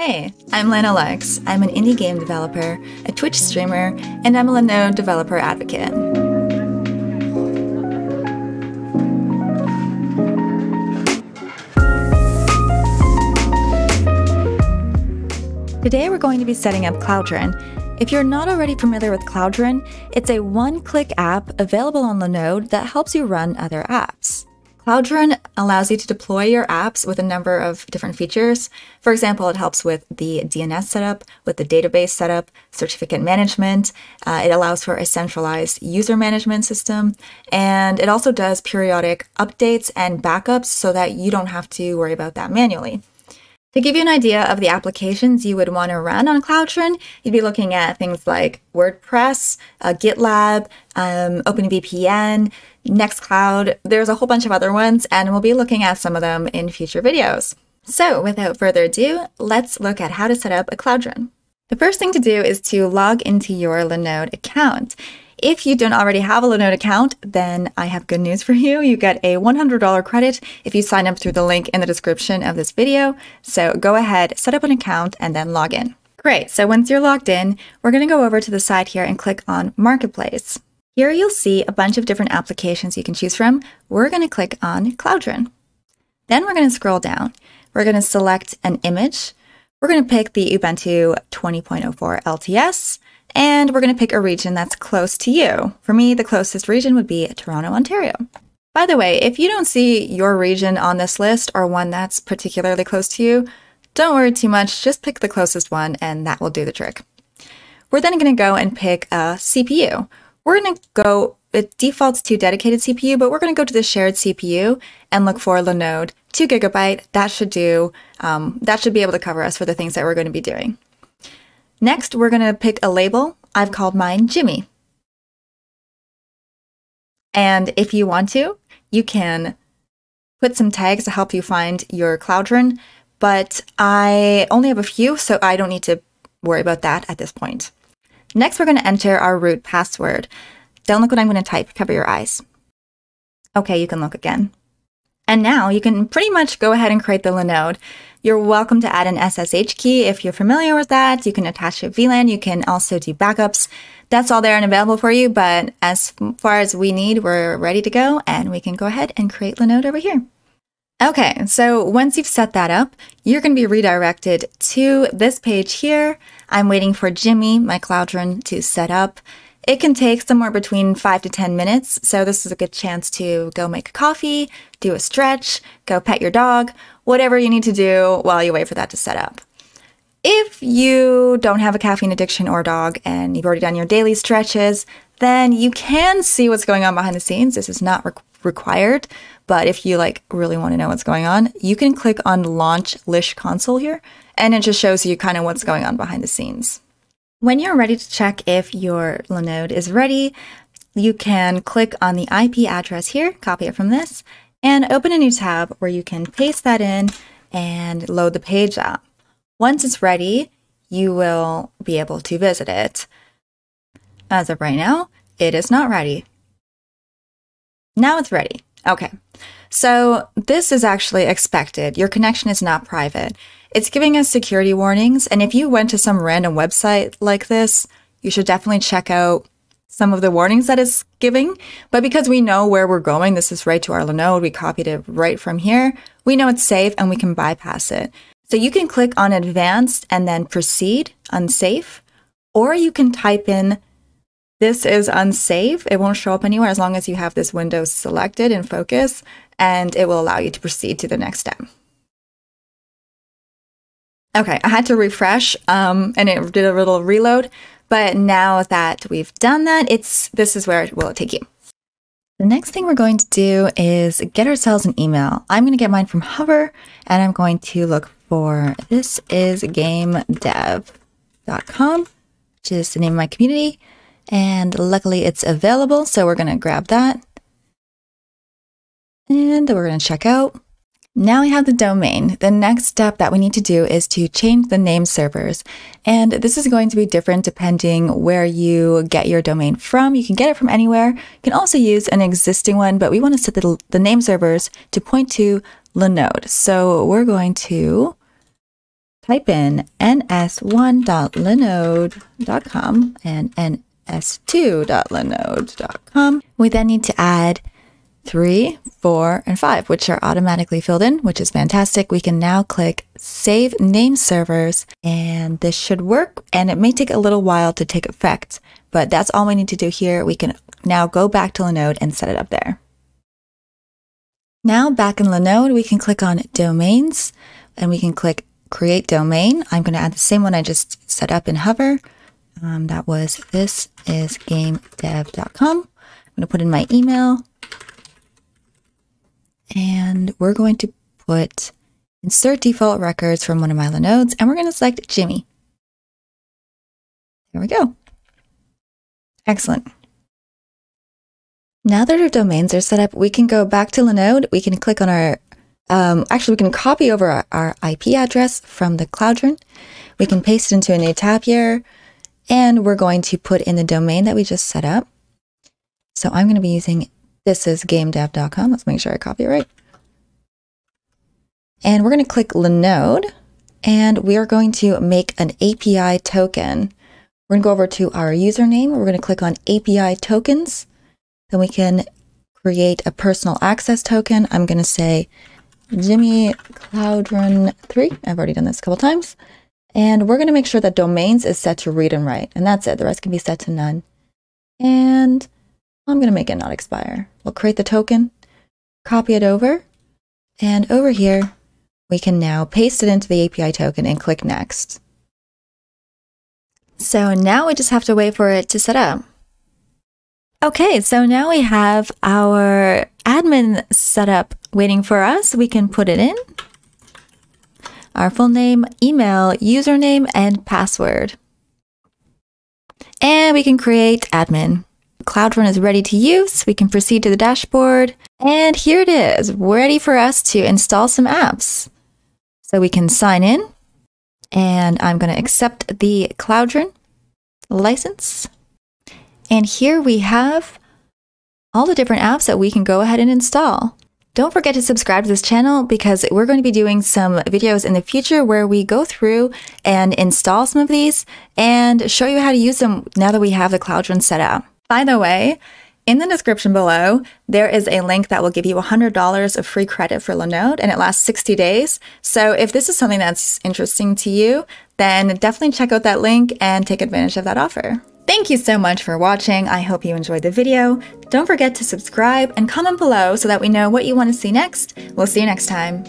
Hey, I'm LanaLux. I'm an indie game developer, a Twitch streamer, and I'm a Linode developer advocate. Today we're going to be setting up Cloudron. If you're not already familiar with Cloudron, it's a one-click app available on Linode that helps you run other apps. Cloudron allows you to deploy your apps with a number of different features. For example, it helps with the DNS setup, with the database setup, certificate management. Uh, it allows for a centralized user management system. And it also does periodic updates and backups so that you don't have to worry about that manually. To give you an idea of the applications you would want to run on Cloudron, you'd be looking at things like WordPress, uh, GitLab, um, OpenVPN, Nextcloud. There's a whole bunch of other ones, and we'll be looking at some of them in future videos. So without further ado, let's look at how to set up a Cloudron. The first thing to do is to log into your Linode account. If you don't already have a Linode account, then I have good news for you. You get a $100 credit if you sign up through the link in the description of this video. So go ahead, set up an account, and then log in. Great, so once you're logged in, we're gonna go over to the side here and click on Marketplace. Here you'll see a bunch of different applications you can choose from. We're gonna click on Cloudron. Then we're gonna scroll down. We're gonna select an image. We're gonna pick the Ubuntu 20.04 LTS, and we're going to pick a region that's close to you. For me, the closest region would be Toronto, Ontario. By the way, if you don't see your region on this list or one that's particularly close to you, don't worry too much, just pick the closest one and that will do the trick. We're then going to go and pick a CPU. We're going to go, it defaults to dedicated CPU, but we're going to go to the shared CPU and look for Linode 2 gigabyte. That should do, um, that should be able to cover us for the things that we're going to be doing. Next, we're going to pick a label. I've called mine Jimmy. And if you want to, you can put some tags to help you find your Cloudron, but I only have a few, so I don't need to worry about that at this point. Next, we're going to enter our root password. Don't look what I'm going to type, cover your eyes. Okay, you can look again. And now you can pretty much go ahead and create the Linode. You're welcome to add an SSH key if you're familiar with that. You can attach a VLAN. You can also do backups. That's all there and available for you. But as far as we need, we're ready to go and we can go ahead and create Linode over here. Okay, so once you've set that up, you're going to be redirected to this page here. I'm waiting for Jimmy, my Cloudron, to set up. It can take somewhere between five to 10 minutes, so this is a good chance to go make a coffee, do a stretch, go pet your dog, whatever you need to do while you wait for that to set up. If you don't have a caffeine addiction or a dog and you've already done your daily stretches, then you can see what's going on behind the scenes. This is not re required, but if you like really want to know what's going on, you can click on launch Lish console here and it just shows you kind of what's going on behind the scenes. When you're ready to check if your Linode is ready, you can click on the IP address here, copy it from this, and open a new tab where you can paste that in and load the page up. Once it's ready, you will be able to visit it. As of right now, it is not ready. Now it's ready. Okay. So this is actually expected. Your connection is not private. It's giving us security warnings. And if you went to some random website like this, you should definitely check out some of the warnings that it's giving. But because we know where we're going, this is right to our Linode, we copied it right from here. We know it's safe and we can bypass it. So you can click on advanced and then proceed, unsafe, or you can type in this is unsafe. It won't show up anywhere as long as you have this window selected in focus and it will allow you to proceed to the next step. Okay, I had to refresh um, and it did a little reload, but now that we've done that, it's this is where it will take you. The next thing we're going to do is get ourselves an email. I'm going to get mine from Hover and I'm going to look for this is gamedev.com, which is the name of my community. And luckily it's available, so we're going to grab that. And we're going to check out. Now we have the domain. The next step that we need to do is to change the name servers. And this is going to be different depending where you get your domain from. You can get it from anywhere. You can also use an existing one, but we want to set the, the name servers to point to Linode. So we're going to type in ns1.linode.com and ns2.linode.com. We then need to add three, four, and five, which are automatically filled in, which is fantastic. We can now click Save Name Servers, and this should work. And it may take a little while to take effect, but that's all we need to do here. We can now go back to Linode and set it up there. Now back in Linode, we can click on Domains, and we can click Create Domain. I'm going to add the same one I just set up in Hover. Um, that was this is gamedev.com. I'm going to put in my email and we're going to put insert default records from one of my Linodes and we're going to select Jimmy. There we go. Excellent. Now that our domains are set up, we can go back to Linode. We can click on our, um, actually, we can copy over our, our IP address from the Cloudron. We can paste it into a new tab here, and we're going to put in the domain that we just set up. So I'm going to be using this is gamedev.com. Let's make sure I copy it right. And we're going to click Linode and we are going to make an API token. We're going to go over to our username. We're going to click on API tokens. Then we can create a personal access token. I'm going to say Jimmy Cloudron 3. I've already done this a couple times. And we're going to make sure that domains is set to read and write. And that's it. The rest can be set to none. And I'm going to make it not expire. We'll create the token, copy it over, and over here, we can now paste it into the API token and click Next. So now we just have to wait for it to set up. Okay, so now we have our admin setup waiting for us. We can put it in. Our full name, email, username, and password. And we can create admin. Cloudron is ready to use. We can proceed to the dashboard. And here it is, ready for us to install some apps. So we can sign in. And I'm going to accept the Cloudron license. And here we have all the different apps that we can go ahead and install. Don't forget to subscribe to this channel because we're going to be doing some videos in the future where we go through and install some of these and show you how to use them now that we have the Cloudron set up. By the way, in the description below, there is a link that will give you $100 of free credit for Linode and it lasts 60 days. So if this is something that's interesting to you, then definitely check out that link and take advantage of that offer. Thank you so much for watching. I hope you enjoyed the video. Don't forget to subscribe and comment below so that we know what you want to see next. We'll see you next time.